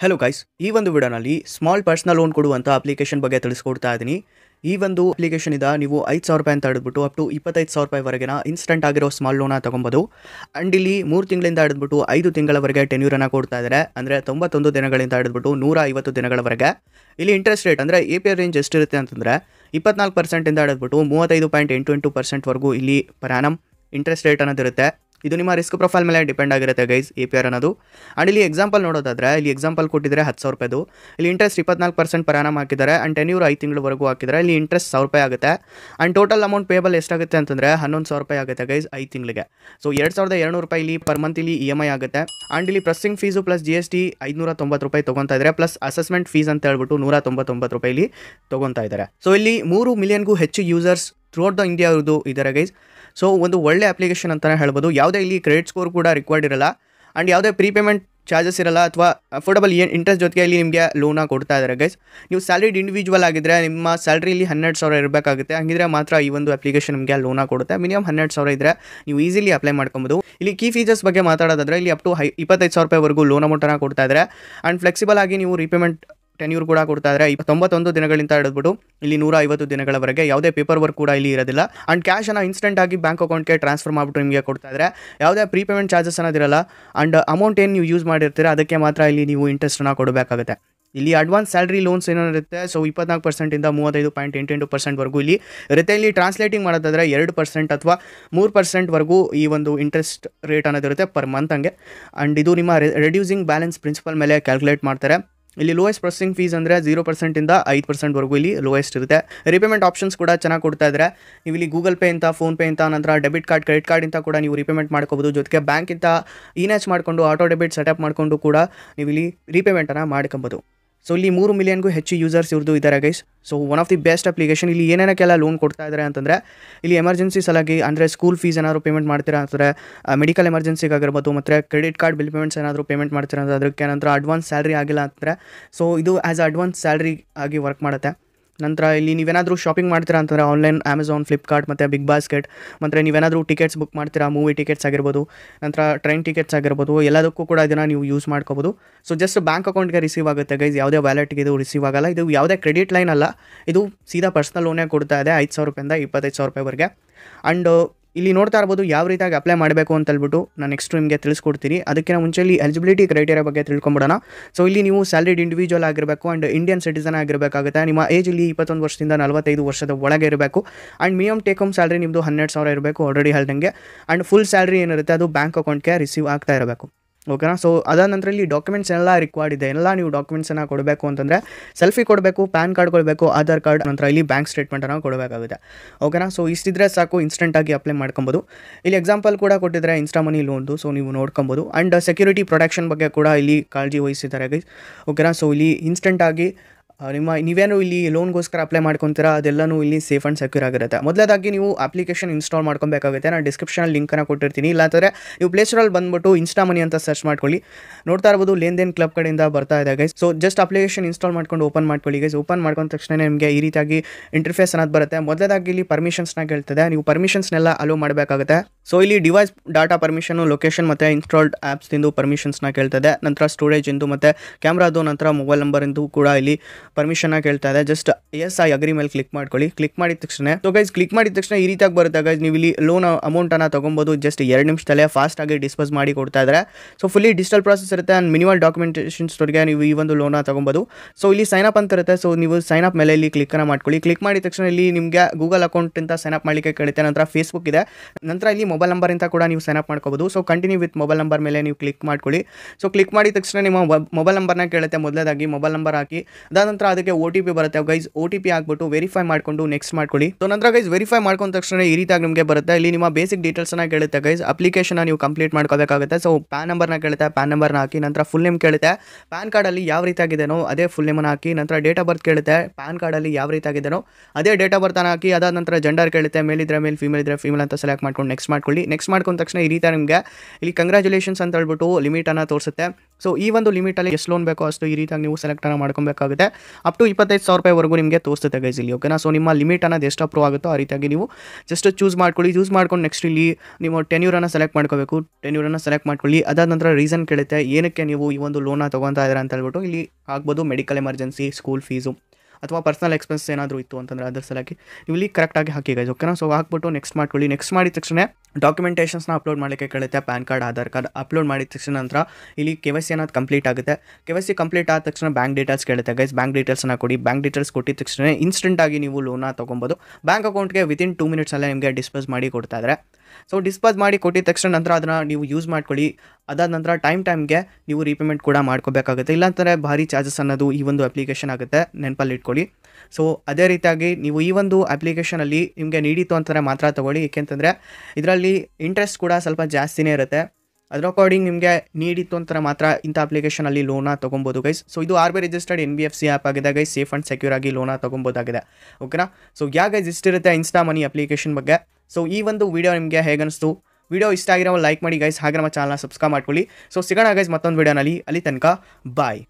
Hello guys ಈ ಒಂದು ವಿಡಿಯೋನಲ್ಲಿ ಸ್ಮಾಲ್ ಪರ್ಸ್ನಲ್ ಲೋನ್ ಕೊಡುವಂಥ ಅಪ್ಲಿಕೇಶನ್ ಬಗ್ಗೆ ತಿಳಿಸ್ಕೊಡ್ತಾ ಇದ್ದೀನಿ ಈ ಒಂದು ಅಪ್ಲಿಕೇಶನ್ ಇದ ನೀವು ಐದು ಸಾವಿರ ರೂಪಾಯಿ ಅಂತ ಹಿಡಿದ್ಬಿಟ್ಟು ಅಪ್ ಟು ಇಪ್ಪತ್ತೈದು ಸಾವಿರ ರೂಪಾಯಿವರೆಗಿನ ಇನ್ಸ್ಟೆಂಟ್ ಆಗಿರೋ ಸ್ಮಾಲ್ ಲೋನ ತೊಗೊಬೋದು. ಆ್ಯಂಡ್ ಇಲ್ಲಿ ಮೂರು ತಿಂಗಳಿಂದ ಹಿಡಿದ್ಬಿಟ್ಟು ಐದು ತಿಂಗಳವರೆಗೆ ಟೆನ್ಯೂರನ್ನು ಕೊಡ್ತಾ ಇದ್ದಾರೆ ಅಂದರೆ ತೊಂಬತ್ತೊಂದು ದಿನಗಳಿಂದ ಹಿಡಿದ್ಬಿಟ್ಟು ನೂರ ಐವತ್ತು ದಿನಗಳವರೆಗೆ. ಇಲ್ಲಿ ಇಂಟ್ರೆಸ್ಟ್ ರೇಟ್ ಅಂದರೆ ಎ ಪಿ ಆರ್ ರೇಂಜ್ ಎಷ್ಟಿರುತ್ತೆ ಅಂತಂದರೆ ಇಪ್ಪತ್ನಾಲ್ಕು ಪರ್ಸೆಂಟಿಂದ ಹಿಡಿದ್ಬಿಟ್ಟು ಮೂವತ್ತೈದು ಪಾಯಿಂಟ್ ಎಂಟು ಎಂಟು ಪರ್ಸೆಂಟ್ವರೆಗೂ ಇಲ್ಲಿ ಪರಾನಮ್ ಇಂಟ್ರೆಸ್ಟ್ ರೇಟ್ ಅನ್ನೋದಿರುತ್ತೆ. ಇದು ನಿಮ್ಮ ರಿಸ್ಕ್ ಪ್ರೊಫೈಲ್ ಮೇಲೆ ಡಿಪೆಂಡ್ ಆಗಿರುತ್ತೆ ಗೈಸ್ ಎ ಪಿ ಆರ್ ಅನ್ನೋದು. ಆ್ಯಂಡ್ ಇಲ್ಲಿ ಎಕ್ಸಾಂಪಲ್ ನೋಡೋದಾದ್ರೆ, ಇಲ್ಲಿ ಎಕ್ಸಾಂಪಲ್ ಕೊಟ್ಟಿದ್ರೆ ಹತ್ತು ಸಾವಿರ ರೂಪಾಯಿದು. ಇಲ್ಲಿ ಇಂಟ್ರೆಸ್ಟ್ ಇಪ್ಪತ್ನಾಲ್ಕು ಪರ್ಸೆಂಟ್ ಪರಾನಮ್ ಹಾಕಿದ್ದಾರೆ ಆ್ಯಂಡ್ ಟೆನ್ಯೂರ್ ಐದು ತಿಂಗಳವರೆಗೂ ಹಾಕಿದ್ದಾರೆ. ಇಲ್ಲಿ ಇಂಟ್ರೆಸ್ಟ್ ಸಾವಿರ ರೂಪಾಯಿ ಆಗುತ್ತೆ. ಆ್ಯಂಡ್ ಟೋಟಲ್ ಅಮೌಂಟ್ ಪೇಬಲ್ ಎಷ್ಟಾಗುತ್ತೆ ಅಂತಂದರೆ ಹನ್ನೊಂದು ಸಾವಿರ ರೂಪಾಯಿ ಆಗುತ್ತೆ ಗೈಸ್ ಐದು ತಿಂಗಳಿಗೆ. ಸೊ ಎರಡು ಸಾವಿರದ ಎರಡುನೂರು ರೂಪಾಯಿ ಇಲ್ಲಿ ಪರ್ ಮಂತ್ ಇಲ್ಲಿ ಇ ಎಂ ಐ ಆಗುತ್ತೆ. ಆ್ಯಂಡ್ ಇಲ್ಲಿ processing fees plus G S T ಐದುನೂರ ತೊಂಬತ್ತು ರೂಪಾಯಿ ತೊಗೊತಾ ಇದ್ದಾರೆ. ಪ್ಲಸ್ ಅಸೆಸ್ಮೆಂಟ್ ಫೀಸ್ ಅಂತ ಹೇಳ್ಬಿಟ್ಟು ನೂರ ತೊಂಬತ್ತೊಂಬತ್ತು ರೂಪಾಯಿ ಇಲ್ಲಿ ತೊಗೊತಾ ಇದ್ದಾರೆ. ಸೊ ಇಲ್ಲಿ ಮೂರು ಮಿಲಿಯನ್ಗೂ ಹೆಚ್ಚು ಯೂಸರ್ಸ್ ಥ್ರೂಔಟ್ ದ ಇಂಡಿಯಾ ಅವ್ರದ್ದು ಇದ್ದಾರೆ ಗೈಸ್ ಸೊ ಒಂದು ಒಳ್ಳೆ ಅಪ್ಲಿಕೇಶನ್ ಅಂತಲೇ ಹೇಳ್ಬೋದು. ಯಾವುದೇ ಇಲ್ಲಿ ಕ್ರೆಡಿಟ್ ಸ್ಕೋರ್ ಕೂಡ ರಿಕ್ವೈರ್ಡ್ ಇರಲ್ಲ. ಆ್ಯಂಡ್ ಯಾವುದೇ ಪ್ರೀಪೇಮೆಂಟ್ ಚಾರ್ಜಸ್ ಇರಲ್ಲ ಅಥವಾ ಅಫೋರ್ಡಬಲ್ ಏನು ಇಂಟ್ರೆಸ್ಟ್ ಜೊತೆಗೆ ಇಲ್ಲಿ ನಿಮಗೆ ಲೋನ ಕೊಡ್ತಾ ಇದ್ದಾರೆ ಗೈಸ್ ನೀವು ಸ್ಯಾಲ್ರಿಡ್ ಇಂಡಿವಿಜುವಲ್ ಆಗಿದ್ದರೆ ನಿಮ್ಮ ಸ್ಯಾಲ್ರಿಲಿ ಹನ್ನೆರಡು ಸಾವಿರ ಇರಬೇಕಾಗುತ್ತೆ. ಹಂಗಿದ್ರೆ ಮಾತ್ರ ಈ ಒಂದು ಅಪ್ಲಿಕೇಶನ್ ನಿಮಗೆ ಲೋನ ಕೊಡುತ್ತೆ. ಮಿನಿಮಮ್ ಹನ್ನೆರಡು ಸಾವಿರ ಇದ್ದರೆ ನೀವು ಈಸಿಲಿ ಅಪ್ಲೈ ಮಾಡ್ಕೊಬೋದು. ಇಲ್ಲಿ ಕೀ ಫೀಚರ್ಸ್ ಬಗ್ಗೆ ಮಾತಾಡೋದಾದ್ರೆ, ಇಲ್ಲಿ ಅಪ್ ಟು ಹೈ ಇಪ್ಪತ್ತೈದು ಸಾವಿರ ರೂಪಾಯಿವರೆಗೂ ಲೋನ್ ಅಮೌಂಟನ್ನು ಕೊಡ್ತಾ ಇದ್ದಾರೆ ಆ್ಯಂಡ್ ಫ್ಲೆಕ್ಸಿಬಲ್ ಆಗಿ ನೀವು ರೀಪೇಮೆಂಟ್ ಟೆನ್ಯೂರ್ ಕೂಡ ಕೊಡ್ತಾ ಇದ್ದಾರೆ ತೊಂಬತ್ತೊಂದು ದಿನಗಳಿಂದ ಹಿಡಿದ್ಬಿಟ್ಟು ಇಲ್ಲಿ ನೂರ ಐವತ್ತು ದಿನಗಳವರೆಗೆ ಯಾವುದೇ ಪೇಪರ್ ವರ್ಕ್ ಕೂಡ ಇಲ್ಲಿ ಇರೋದಿಲ್ಲ. ಆ್ಯಂಡ್ ಕ್ಯಾಶನ್ನು ಇನ್ಸ್ಟೆಂಟ್ ಆಗಿ ಬ್ಯಾಂಕ್ ಅಕೌಂಟ್ಗೆ ಟ್ರಾನ್ಸ್ಫರ್ ಮಾಡಿಬಿಟ್ಟು ನಿಮಗೆ ಕೊಡ್ತಾ ಇದ್ದಾರೆ ಯಾವುದೇ ಪ್ರೀಪೇಮೆಂಟ್ ಚಾರ್ಜಸ್ ಅನ್ನೋದಿರಲ್ಲ ಆ್ಯಂಡ್ ಅಮೌಂಟ್ ಏನು ನೀವು ಯೂಸ್ ಮಾಡಿರ್ತೀರ, ಅದಕ್ಕೆ ಮಾತ್ರ ಇಲ್ಲಿ ನೀವು ಇಂಟ್ರೆಸ್ಟನ್ನು ಕೊಡಬೇಕಾಗುತ್ತೆ. ಇಲ್ಲಿ ಅಡ್ವಾನ್ಸ್ ಸ್ಯಾಲ್ರಿ ಲೋನ್ಸ್ ಏನಿರುತ್ತೆ ಸೊ ಇಪ್ಪತ್ನಾಲ್ಕು ಪರ್ಸೆಂಟಿಂದ ಮೂವತ್ತೈದು ಪಾಯಿಂಟ್ ಎಂಟೆಂಟು ಪರ್ಸೆಂಟ್ವರೆಗೂ ಇಲ್ಲಿ ಇರುತ್ತೆ ಇಲ್ಲಿ ಟ್ರಾನ್ಸ್ಲೇಟಿಂಗ್ ಮಾಡೋದಾದ್ರೆ ಎರಡು ಪರ್ಸೆಂಟ್ ಅಥವಾ ಮೂರು ಪರ್ಸೆಂಟ್ವರೆಗೂ ಈ ಒಂದು ಇಂಟ್ರೆಸ್ಟ್ ರೇಟ್ ಅನ್ನೋದಿರುತ್ತೆ ಪರ್ ಮಂತ್ ಹಂಗೆ. ಆ್ಯಂಡ್ ಇದು ನಿಮ್ಮ ರೆಡ್ಯೂಸಿಂಗ್ ಬ್ಯಾಲೆನ್ಸ್ ಪ್ರಿನ್ಸಿಪಲ್ ಮೇಲೆ ಕ್ಯಾಲ್ಕುಲೇಟ್ ಮಾಡ್ತಾರೆ. ಇಲ್ಲಿ ಲೋಯೆಸ್ಟ್ ಪ್ರೊಸೆಸಿಂಗ್ ಫೀಸ್ ಅಂದರೆ ಜೀರೋ ಪರ್ಸೆಂಟಿಂದ ಐದು ಪರ್ಸೆಂಟ್ವರೆಗೂ ಇಲ್ಲಿ ಲೋಯೆಸ್ಟ್ ಇರುತ್ತೆ. ರಿಪೇಮೆಂಟ್ ಆಪ್ಷನ್ಸ್ ಕೂಡ ಚೆನ್ನಾಗಿ ಕೊಡ್ತಾ ಇದ್ದಾರೆ ನೀವು ಇಲ್ಲಿ ಗೂಗಲ್ ಪೇ ಅಂತ ಫೋನ್ಪೇ ಅಂತ ನಂತರ ಡೆಬಿಟ್ ಕಾರ್ಡ್ ಕ್ರೆಡಿಟ್ ಕಾರ್ಡ್ ಅಂತ ಕೂಡ ನೀವು ರಿಪೇಮೆಂಟ್ ಮಾಡ್ಕೋಬೋದು ಜೊತೆಗೆ ಬ್ಯಾಂಕಿಂದ ಇನ್ಯಾಚ್ ಮಾಡಿಕೊಂಡು ಆಟೋ ಡೆಬಿಟ್ ಸೆಟಪ್ ಮಾಡಿಕೊಂಡು ಕೂಡ ನೀವು ಇಲ್ಲಿ ರೀಪೇಮೆಂಟನ್ನು ಮಾಡ್ಕೊಬೋದು. ಸೊ ಇಲ್ಲಿ ಮೂರು ಮಿಲಿಯನ್ಗೂ ಹೆಚ್ಚು ಯೂಸರ್ಸ್ ಇವ್ರದ್ದು ಇದ್ದಾರೆ guys so one of the best application ಇಲ್ಲಿ ಏನೇನಕ್ಕೆಲ್ಲ ಲೋನ್ ಕೊಡ್ತಾ ಇದ್ದಾರೆ ಅಂತಂದರೆ, ಇಲ್ಲಿ ಎಮರ್ಜೆನ್ಸಿ ಸಲಾಗಿ ಅಂದರೆ ಸ್ಕೂಲ್ ಫೀಸ್ ಏನಾದರೂ ಪೇಮೆಂಟ್ ಮಾಡ್ತೀರಾ ಅಂತಂದರೆ ಮೆಡಿಕಲ್ ಎಮರ್ಜೆನ್ಸಿಗಾಗಿರ್ಬೋದು ಮತ್ತು ಕ್ರೆಡಿಟ್ ಕಾರ್ಡ್ ಬಿಲ್ ಪೇಮೆಂಟ್ಸ್ ಏನಾದರೂ ಪೇಮೆಂಟ್ ಮಾಡ್ತೀರಾ ಅಂದರೆ, ಅದಕ್ಕೆ ನಂತರ ಅಡ್ವಾನ್ಸ್ ಸ್ಯಾಲ್ರಿ ಆಗಿಲ್ಲ ಅಂತಂದರೆ ಸೊ ಇದು ಆ್ಯಸ್ ಅಡ್ವಾನ್ಸ್ ಸ್ಯಾಲ್ರಿ ಆಗಿ ವರ್ಕ್ ಮಾಡುತ್ತೆ. ನಂತರ ಇಲ್ಲಿ ನೀವೇನಾದರೂ ಶಾಪಿಂಗ್ ಮಾಡ್ತೀರಾ ಅಂತಂದರೆ ಆನ್ಲೈನ್ ಅಮೆಝಾನ್ ಫ್ಲಿಪ್ಕಾರ್ಟ್ ಮತ್ತು ಬಿಗ್ ಬಾಸ್ಕೆಟ್ ಮತ್ತು ನೀವೇನಾದರೂ ಟಿಕೆಟ್ಸ್ ಬುಕ್ ಮಾಡ್ತೀರಾ ಮೂವಿ ಟಿಕೆಟ್ಸ್ ಆಗಿರ್ಬೋದು, ನಂತರ ಟ್ರೈನ್ ಟಿಕೆಟ್ಸ್ ಆಗಿರ್ಬೋದು, ಎಲ್ಲದಕ್ಕೂ ಕೂಡ ಇದನ್ನು ನೀವು ಯೂಸ್ ಮಾಡ್ಕೋಬೋದು. ಸೊ ಜಸ್ಟ್ ಬ್ಯಾಂಕ್ ಅಕೌಂಟ್ಗೆ ರಿಸೀವ್ ಆಗುತ್ತೆ ಗೈಸ್ ಯಾವುದೇ ವ್ಯಾಲೆಟ್ಗೆ ಇದು ರಿಸೀವ್ ಆಗಲ್ಲ. ಇದು ಯಾವುದೇ ಕ್ರೆಡಿಟ್ ಲೈನ್ ಅಲ್ಲ, ಇದು ಸೀದಾ ಪರ್ಸ್ನಲ್ ಲೋನೇ ಕೊಡ್ತಾ ಇದೆ, ಐದು ಸಾವಿರ ರೂಪಾಯಿಂದ ಇಪ್ಪತ್ತೈದು ಸಾವಿರ ರೂಪಾಯಿವರೆಗೆ. ಆ್ಯಂಡ್ ಇಲ್ಲಿ ನೋಡ್ತಾ ಇರ್ಬೋದು ಯಾವ ರೀತಿಯಾಗಿ ಅಪ್ಲೈ ಮಾಡಬೇಕು ಅಂತ ಹೇಳ್ಬಿಟ್ಟು ನಾನು ನೆಕ್ಸ್ಟ್ ನಿಮಗೆ ತಿಳಿಸ್ಕೊಡ್ತೀನಿ. ಅದಕ್ಕಿಂತ ಮುಂಚೆ ಇಲ್ಲಿ ಎಲಿಜಿಬಿಲಿಟಿ ಕ್ರೈಟೇರಿಯಾ ಬಗ್ಗೆ ತಿಳ್ಕೊಂಬಿಡೋಣ. ಸೊ ಇಲ್ಲಿ ನೀವು ಸ್ಯಾಲರಿಡ್ ಇಂಡಿವಿಜುವಲ್ ಆಗಿರಬೇಕು ಆ್ಯಂಡ್ ಇಂಡಿಯನ್ ಸಿಟಿಸನ್ ಆಗಿರಬೇಕಾಗುತ್ತೆ. ನಿಮ್ಮ ಏಜ್ ಇಲ್ಲಿ ಇಪ್ಪತ್ತೊಂದು ವರ್ಷದಿಂದ ನಲವತ್ತೈದು ವರ್ಷದ ಒಳಗೆ ಇರಬೇಕು. And minimum take home salary ನಿಮ್ಮದು ಹನ್ನೆರಡು ಸಾವಿರ ಇರಬೇಕು ಆಲ್ರೆಡಿ ಹೇಳ್ದಂಗೆ. ಆ್ಯಂಡ್ ಫುಲ್ ಸ್ಯಾಲ್ರಿ ಏನಿರುತ್ತೆ ಅದು ಬ್ಯಾಂಕ್ ಅಕೌಂಟ್ಗೆ ರಿಸೀವ್ ಆಗ್ತಾ ಇರಬೇಕು. ಓಕೆನಾ? ಸೊ ಅದಾದ ನಂತರ ಇಲ್ಲಿ ಡಾಕ್ಯುಮೆಂಟ್ಸ್ ಎಲ್ಲ ರಿಕ್ವೈರ್ಡ್ ಇದೆ. ಎಲ್ಲ ನೀವು ಡಾಕ್ಯುಮೆಂಟ್ಸನ್ನು ಕೊಡಬೇಕು ಅಂತಂದರೆ ಸೆಲ್ಫಿ ಕೊಡಬೇಕು ಪ್ಯಾನ್ ಕಾರ್ಡ್ ಕೊಡಬೇಕು ಆಧಾರ್ ಕಾರ್ಡ್ ನಂತರ ಇಲ್ಲಿ ಬ್ಯಾಂಕ್ ಸ್ಟೇಟ್ಮೆಂಟನ್ನು ಕೊಡಬೇಕಾಗುತ್ತೆ. ಓಕೆನಾ? ಸೊ ಇಷ್ಟಿದ್ರೆ ಸಾಕು ಇನ್ಸ್ಟೆಂಟಾಗಿ ಅಪ್ಲೈ ಮಾಡ್ಕೊಬೋದು. ಇಲ್ಲಿ ಎಕ್ಸಾಂಪಲ್ ಕೂಡ ಕೊಟ್ಟಿದ್ದಾರೆ ಇನ್ಸ್ಟಾ ಮನಿ ಲೋನ್ದು ಸೊ ನೀವು ನೋಡ್ಕೊಬೋದು. ಆ್ಯಂಡ್ ಸೆಕ್ಯೂರಿಟಿ ಪ್ರೊಟೆಕ್ಷನ್ ಬಗ್ಗೆ ಕೂಡ ಇಲ್ಲಿ ಕಾಳಜಿ ವಹಿಸಿದ್ದಾರೆ ಓಕೆನಾ? ಸೊ ಇಲ್ಲಿ ಇನ್ಸ್ಟೆಂಟಾಗಿ ನಿಮ್ಮ ನೀವೇನು ಇಲ್ಲಿ ಲೋನ್ಗೋಸ್ಕರ ಅಪ್ಲೈ ಮಾಡ್ಕೊತೀರಾ? ಅದೆಲ್ಲನೂ ಇಲ್ಲಿ ಸೇಫ್ ಆ್ಯಂಡ್ ಸೆಕ್ಯೂರ್ ಆಗಿರುತ್ತೆ. ಮೊದಲೇದಾಗಿ ನೀವು ಅಪ್ಲಿಕೇಶನ್ ಇನ್ಸ್ಟಾಲ್ ಮಾಡ್ಕೊಬೇಕಾಗುತ್ತೆ. ನಾನು ಡಿಸ್ಕ್ರಿಪ್ಷನಲ್ಲಿ ಲಿಂಕನ್ನು ಕೊಟ್ಟಿರ್ತೀನಿ. ಇಲ್ಲಾಂದರೆ ನೀವು ಪ್ಲೇಸ್ಟೋರಲ್ಲಿ ಬಂದುಬಿಟ್ಟು ಇನ್ಸ್ಟಾ ಮನಿ ಅಂತ ಸರ್ಚ್ ಮಾಡ್ಕೊಳ್ಳಿ. ನೋಡ್ತಾ ಇರ್ಬೋದು ಲೇನ್ ದೇನ್ ಕ್ಲಬ್ ಕಡೆಯಿಂದ ಬರ್ತಾ ಇದೆ guys so just application install ಮಾಡ್ಕೊಂಡು ಓಪನ್ ಮಾಡ್ಕೊಳ್ಳಿ ಗೈಸ್ ಓಪನ್ ಮಾಡ್ಕೊಂಡ ತಕ್ಷಣ ನಿಮಗೆ ಈ ರೀತಿಯಾಗಿ ಇಂಟರ್ಫೇಸ್ ಅನ್ನೋದು ಬರುತ್ತೆ. ಮೊದಲೇದಾಗಿ ಇಲ್ಲಿ ಪರ್ಮಿಷನ್ಸ್ನ ಕೇಳ್ತದೆ. ನೀವು ಪರ್ಮಿಷನ್ಸ್ನೆಲ್ಲ ಅಲೋ ಮಾಡಬೇಕಾಗುತ್ತೆ. ಸೊ ಇಲ್ಲಿ ಡಿವೈಸ್ ಡಾಟಾ ಪರ್ಮಿಷನು ಲೊಕೇಶನ್ ಮತ್ತು ಇನ್ಸ್ಟಾಲ್ಡ್ ಆ್ಯಪ್ಸ್ದಿಂದು ಪರ್ಮಿಷನ್ಸ್ನ ಕೇಳ್ತದೆ. ನಂತರ ಸ್ಟೋರೇಜ್ ಇಂದು ಮತ್ತು ಕ್ಯಾಮ್ರಾದು ನಂತರ ಮೊಬೈಲ್ ನಂಬರ್ ಎಂದು ಕೂಡ ಇಲ್ಲಿ ಪರ್ಮಿಷನ್ನ ಕೇಳ್ತಾ ಇದೆ. ಜಸ್ಟ್ ಎಸ್ ಐ ಅಗ್ರಿ ಮೇಲೆ ಕ್ಲಿಕ್ ಮಾಡ್ಕೊಳ್ಳಿ. ಕ್ಲಿಕ್ ಮಾಡಿದ ತಕ್ಷಣ ಸೊ ಗೈಸ್ ಕ್ಲಿಕ್ ಮಾಡಿದ ತಕ್ಷಣ ಈ ರೀತಿಯಾಗಿ ಬರುತ್ತೆ ಗೈಸ್ ನೀವು ಇಲ್ಲಿ ಲೋನ್ ಅಮೌಂಟ್ ಅನ್ನ ತಗೊಬೋದು. ಜಸ್ಟ್ ಎರಡು ನಿಮಿಷದಲ್ಲೇ ಫಾಸ್ಟ್ ಆಗಿ ಡಿಸ್ಪೋಸ್ ಮಾಡಿ ಕೊಡ್ತಾ ಇದ್ದಾರೆ ಸೊ ಫುಲ್ಲಿ ಡಿಜಿಟಲ್ ಪ್ರಾಸೆಸ್ ಇರುತ್ತೆ. ಆ್ಯಂಡ್ ಮಿನಿಮಲ್ ಡಾಕ್ಯುಮೆಂಟೇಷನ್ಸ್ವರೆಗೆ ನೀವು ಈ ಒಂದು ಲೋನ ತಗೊಬೋದು. ಸೊ ಇಲ್ಲಿ ಸೈನ್ ಅಪ್ ಅಂತ ಇರುತ್ತೆ. ಸೊ ನೀವು ಸೈನ್ ಅಪ್ ಮೇಲೆ ಇಲ್ಲಿ ಕ್ಲಿಕ್ ಅನ್ನ ಮಾಡ್ಕೊಳ್ಳಿ. ಕ್ಲಿಕ್ ಮಾಡಿದ ತಕ್ಷಣ ಇಲ್ಲಿ ನಿಮಗೆ ಗೂಗಲ್ ಅಕೌಂಟ್ ಅಂತ ಸೈನ್ ಅಪ್ ಮಾಡಲಿಕ್ಕೆ ಕೇಳುತ್ತೆ. ನಂತರ ಫೇಸ್ಬುಕ್ ಇದೆ. ನಂತರ ಇಲ್ಲಿ ಮೊಬೈಲ್ ನಂಬರ್ ಅಂತ ಕೂಡ ನೀವು ಸೈನ್ ಅಪ್ ಮಾಡ್ಕೋಬೋದು. So continue with mobile number ಮೇಲೆ ನೀವು ಕ್ಲಿಕ್ ಮಾಡ್ಕೊಳ್ಳಿ. ಸೊ ಕ್ಲಿಕ್ ಮಾಡಿದ ತಕ್ಷಣ ನಿಮ್ಮ ಮೊಬೈಲ್ ನಂಬರ್ನ ಕೇಳುತ್ತೆ ಮೊದಲೇದಾಗಿ ಮೊಬೈಲ್ ನಂಬರ್ ಹಾಕಿ. ಅದಾದ ನಂತರ ಅದಕ್ಕೆ ಓ ಟಿ ಪಿ ಬರುತ್ತೆ. ಗೈಸ್ ಓ ಟಿ ಪಿ ಹಾಕ್ಬಿಟ್ಟು ವೆರಿಫೈ ಮಾಡಿಕೊಂಡು ನೆಕ್ಸ್ಟ್ ಮಾಡ್ಕೊಳ್ಳಿ. ಸೊ ನಂತರ ಗೈಸ್ ವೆರಿಫೈ ಮಾಡ್ಕೊಂಡ ತಕ್ಷಣ ಈ ರೀತಿಯಾಗಿ ನಿಮಗೆ ಬರುತ್ತೆ. ಇಲ್ಲಿ ನಿಮ್ಮ ಬೇಸಿಕ್ ಡೀಟೇಲ್ಸ್ ಡೀಟೇಲ್ಸ್ನ ಕೇಳುತ್ತೆ ಗೈಸ್ ಅಪ್ಲಿಕೇಶನ್ ನೀವು ಕಂಪ್ಲೀಟ್ ಮಾಡ್ಕೋಬೇಕಾಗುತ್ತೆ. ಸೊ ಪ್ಯಾನ್ ನಂಬರ್ನ ಕೇಳುತ್ತೆ. ಪ್ಯಾನ್ ನಂಬರ್ನ ಹಾಕಿ ನಂತರ ಫುಲ್ ನೇಮ್ ಕೇಳುತ್ತೆ. ಪ್ಯಾನ್ ಕಾರ್ಡಲ್ಲಿ ಯಾವ ರೀತಿಯಾಗಿದೆನೋ ಅದೇ ಫುಲ್ ನೇಮನ್ನು ಹಾಕಿ ನಂತರ ಡೇಟ್ ಆಫ್ ಬರ್ತ್ ಕೇಳುತ್ತೆ. ಪ್ಯಾನ್ ಕಾರ್ಡಲ್ಲಿ ಯಾವ ರೀತಿಯಾಗಿದೆನೋ ಅದೇ ಡೇಟ್ ಆಫ್ ಬರ್ತನ ಹಾಕಿ ಅದಾದ ನಂತರ ಜೆಂಡರ್ ಕೇಳುತ್ತೆ. ಮೇಲ್ ಇದ್ರೆ ಮೇಲ್ ಫೀಮೇಲ್ ಇದ್ರೆ ಫೀಮೇಲ್ ಅಂತ ಸೆಲೆಕ್ಟ್ ಮಾಡ್ಕೊಂಡು ನೆಕ್ಸ್ಟ್ ಮಾಡ್ಕೊಳ್ಳಿ. ನೆಕ್ಸ್ಟ್ ಮಾಡ್ಕೊಂಡ ತಕ್ಷಣ ಈ ರೀತಿ ನಿಮಗೆ ಇಲ್ಲಿ ಕಂಗ್ರ್ಯಾಚುಲೇಷನ್ಸ್ ಅಂತ ಹೇಳ್ಬಿಟ್ಟು ಲಿಮಿಟನ್ನು ತೋರಿಸುತ್ತೆ. ಸೊ ಈ ಒಂದು ಲಿಮಿಟಲ್ಲಿ ಎಷ್ಟು ಲೋನ್ ಬೇಕೋ ಅಷ್ಟು ಈ ರೀತಿಯಾಗಿ ನೀವು ಸೆಲೆಕ್ಟನ್ನು ಮಾಡ್ಕೊಬೇಕಾಗುತ್ತೆ. ಅಪ್ ಟು ಇಪ್ಪತ್ತೈದು ಸಾವಿರ ರೂಪಾಯಿವರೆಗೂ ನಿಮಗೆ ತೋರಿಸುತ್ತೆ ಗೈಸ್ ಇಲ್ಲಿ ಓಕೆನಾ ಸೊ ನಿಮ್ಮ ಲಿಮಿಟ್ ಅನ್ನೋದು ಎಷ್ಟು ಅಪ್ರೂವ್ ಆಗುತ್ತೋ ಆ ರೀತಿಯಾಗಿ ನೀವು ಜಸ್ಟ್ ಚೂಸ್ ಮಾಡ್ಕೊಳ್ಳಿ. ಚೂಸ್ ಮಾಡ್ಕೊಂಡು ನೆಕ್ಸ್ಟ್ ಇಲ್ಲಿ ನೀವು ಟೆನ್ಯೂರನ್ನು ಸೆಲೆಕ್ಟ್ ಮಾಡ್ಕೋಬೇಕು. ಟೆನ್ಯೂರನ್ನು ಸೆಲೆಕ್ಟ್ ಮಾಡ್ಕೊಳ್ಳಿ. ಅದಾದ ನಂತರ ರೀಸನ್ ಕೇಳುತ್ತೆ, ಏನಕ್ಕೆ ನೀವು ಈ ಒಂದು ಲೋನ ತೊಗೊತಾ ಇದ್ದೀರಾ ಅಂತ ಹೇಳ್ಬಿಟ್ಟು ಇಲ್ಲಿ ಆಗ್ಬೋದು ಮೆಡಿಕಲ್ ಎಮರ್ಜೆನ್ಸಿ ಸ್ಕೂಲ್ ಫೀಸು ಅಥವಾ ಪರ್ಸನಲ್ ಎಕ್ಸ್ಪೆನ್ಸ್ ಏನಾದರೂ ಇತ್ತು ಅಂತಂದರೆ ಅದರ ಸಲಕ್ಕೆ ನೀವು ಇಲ್ಲಿ ಕರೆಕ್ಟಾಗಿ ಹಾಕಿ ಗೈಸ್ ಓಕೆನಾ ಸೊ ಹಾಕ್ಬಿಟ್ಟು ನೆಕ್ಸ್ಟ್ ಮಾಡ್ಕೊಳ್ಳಿ. ನೆಕ್ಸ್ಟ್ ಮಾಡಿದ ತಕ್ಷಣ ಡಾಕ್ಯುಮೆಂಟೇಷನ್ಸ್ನ ಅಪ್ಲೋಡ್ ಮಾಡಲಿಕ್ಕೆ ಕೇಳುತ್ತೆ, PAN card, Aadhaar card upload ಮಾಡಿದ ತಕ್ಷಣ ನಂತರ ಇಲ್ಲಿ ಕೆ ವೈ ಸಿ ಅನ್ನೋದು ಕಂಪ್ಲೀಟ್ ಆಗುತ್ತೆ. ಕೆ ವೈ ಸಿ ಕಂಪ್ಲೀಟ್ ಆದ ತಕ್ಷಣ ಬ್ಯಾಂಕ್ ಡೀಟೇಲ್ಸ್ ಕೇಳುತ್ತೆ. ಗೈಸ್, ಬ್ಯಾಂಕ್ ಡೀಟೇಲ್ಸ್ನ ಕೊಡಿ. ಬ್ಯಾಂಕ್ ಡೀಟೇಲ್ಸ್ ಕೊಟ್ಟಿದ ತಕ್ಷಣ ಇನ್ಸ್ಟೆಂಟಾಗಿ ನೀವು ಲೋನ ತೊಗೊಬೋದು. ಬ್ಯಾಂಕ್ ಅಕೌಂಟ್ಗೆ ವಿತಿನ್ ಟೂ ಮಿನಿಟ್ಸಲ್ಲೇ ನಿಮಗೆ ಡಿಸ್ಪೋಸ್ ಮಾಡಿ ಕೊಡ್ತಾ ಇದ್ದಾರೆ. ಸೊ ಡಿಸ್ಪಾಸ್ ಮಾಡಿ ಕೊಟ್ಟಿದ ತಕ್ಷಣ ನಂತರ ಅದನ್ನು ನೀವು ಯೂಸ್ ಮಾಡ್ಕೊಳ್ಳಿ. ಅದಾದ ನಂತರ ಟೈಮ್ ಟೈಮ್ಗೆ ನೀವು ರೀಪೇಮೆಂಟ್ ಕೂಡ ಮಾಡ್ಕೋಬೇಕಾಗುತ್ತೆ. ಇಲ್ಲಾಂದರೆ ಭಾರಿ ಚಾರ್ಜಸ್ ಅನ್ನೋದು ಈ ಒಂದು ಅಪ್ಲಿಕೇಶನ್ ಆಗುತ್ತೆ. ನೆನಪಲ್ಲಿ ಇಟ್ಕೊಳ್ಳಿ. ಸೊ ಅದೇ ರೀತಿಯಾಗಿ ನೀವು ಈ ಒಂದು ಅಪ್ಲಿಕೇಶನಲ್ಲಿ ನಿಮಗೆ ನೀಡಿತು ಅಂತಾರೆ ಮಾತ್ರ ತೊಗೊಳ್ಳಿ. ಏಕೆಂತಂದರೆ ಇದರಲ್ಲಿ ಇಂಟ್ರೆಸ್ಟ್ ಕೂಡ ಸ್ವಲ್ಪ ಜಾಸ್ತಿನೇ ಇರುತ್ತೆ. ಅದ್ರ ಅಕಾರ್ಡಿಂಗ್ ನಿಮಗೆ ನೀಡಿತ್ತು ಅಂತ ಮಾತ್ರ ಇಂಥ ಅಪ್ಲಿಕೇಶನಲ್ಲಿ ಲೋನ ತೊಗೊಬೋದು ಗೈಸ್ ಸೊ ಇದು R B registered N B F C app ಆಗಿದೆ ಗೈಸ್ ಸೇಫ್ ಆ್ಯಂಡ್ ಸೆಕ್ಯೂರ್ ಆಗಿ ಲೋನ ತೊಗೊಬೋದಾಗಿದೆ ಓಕೆನಾ ಸೊ ಯಾ ಗೈಸ್ ಇಷ್ಟಿರುತ್ತೆ ಇನ್ಸ್ಟಾ ಮನಿ ಅಪ್ಲಿಕೇಶನ್ ಬಗ್ಗೆ? ಸೊ ಈ ಒಂದು ವೀಡಿಯೋ ನಿಮಗೆ ಹೇಗೆ ಅನಿಸ್ತು ವಿಡಿಯೋ ಇಷ್ಟ ಆಗಿರೋ ಲೈಕ್ ಮಾಡಿ ಗೈಸ್ ಹಾಗೆ ನಮ್ಮ ಚಾನಲ್ನ ಸಬ್ಸ್ಕ್ರೈಬ್ ಮಾಡ್ಕೊಳ್ಳಿ. ಸೊ ಸಿಗೋಣ ಗೈಸ್ ಮತ್ತೊಂದು ವೀಡಿಯೋನಲ್ಲಿ ಅಲ್ಲಿ ತನಕ ಬಾಯ್